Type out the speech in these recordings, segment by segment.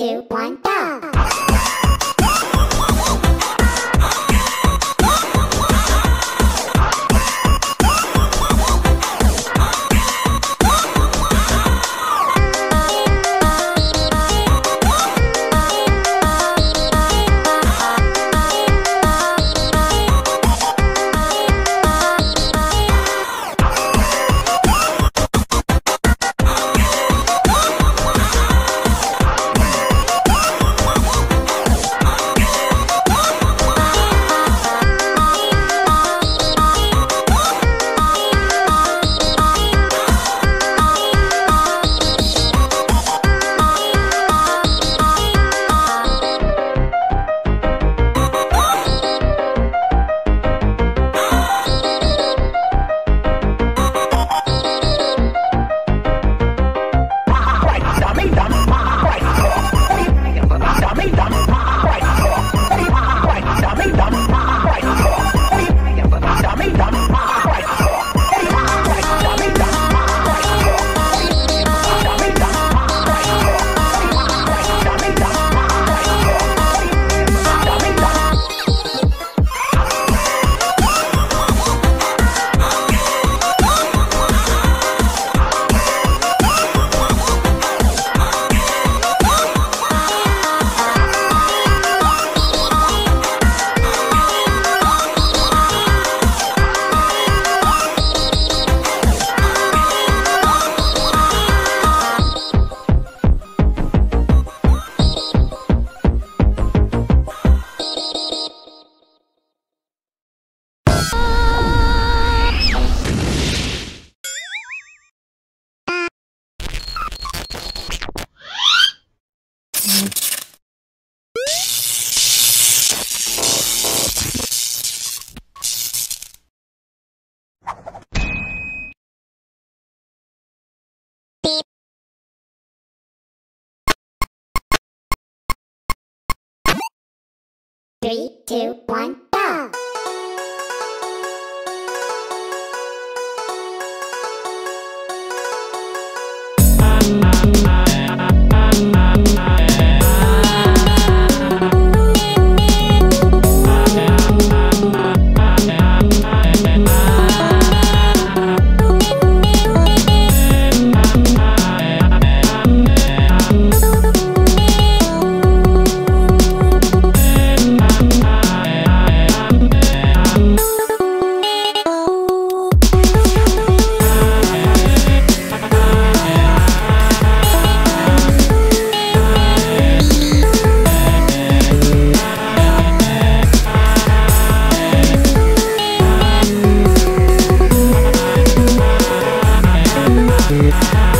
two, one, go! Three, two, one, go!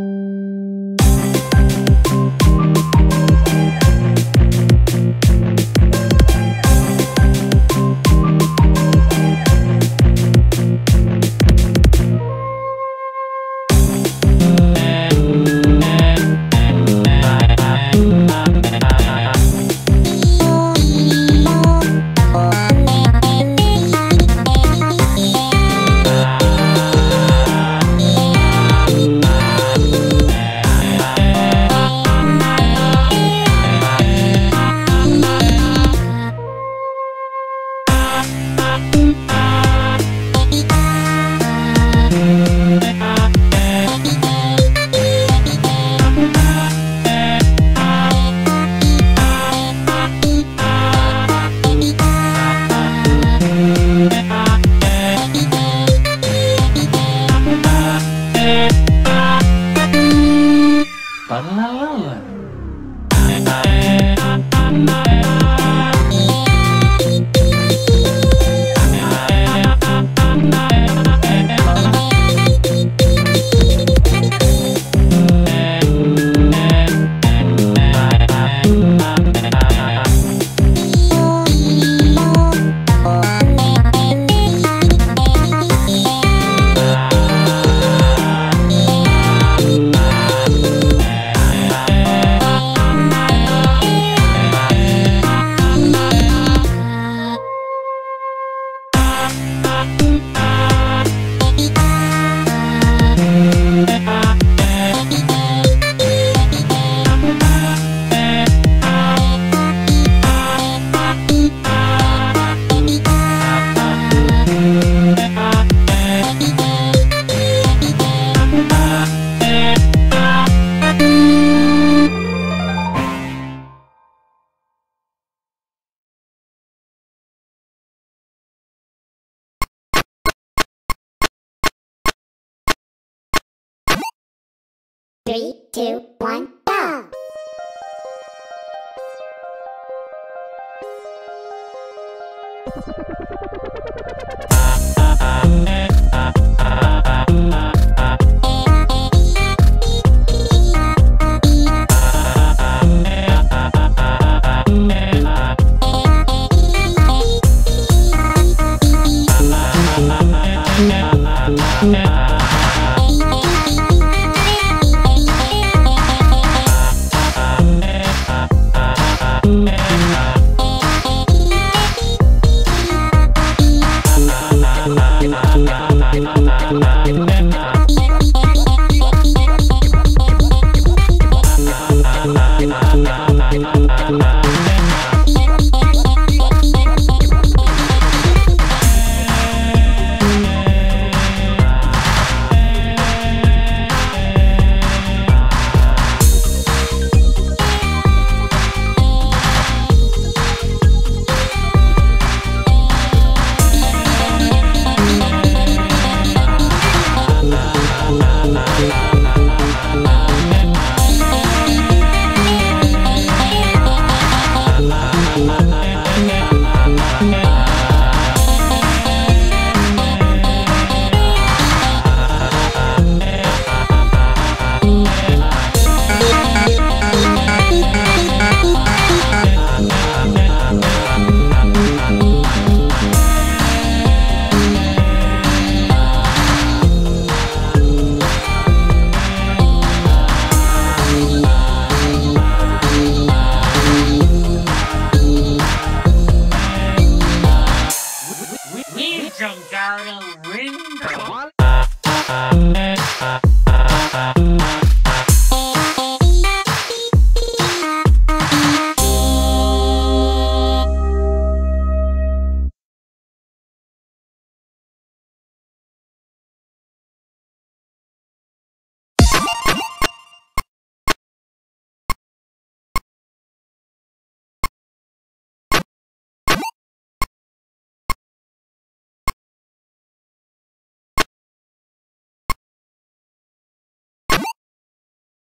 night. Three, two, one,